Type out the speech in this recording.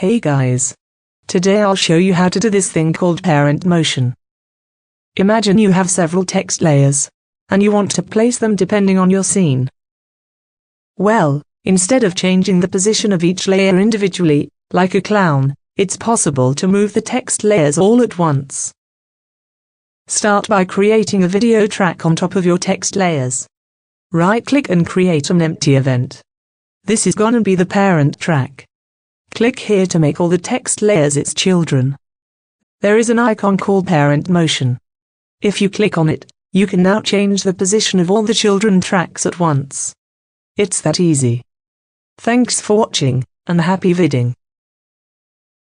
Hey guys. Today I'll show you how to do this thing called parent motion. Imagine you have several text layers, and you want to place them depending on your scene. Well, instead of changing the position of each layer individually, like a clown, it's possible to move the text layers all at once. Start by creating a video track on top of your text layers. Right-click and create an empty event. This is gonna be the parent track. Click here to make all the text layers its children. There is an icon called Parent Motion. If you click on it, you can now change the position of all the children tracks at once. It's that easy. Thanks for watching, and happy vidding.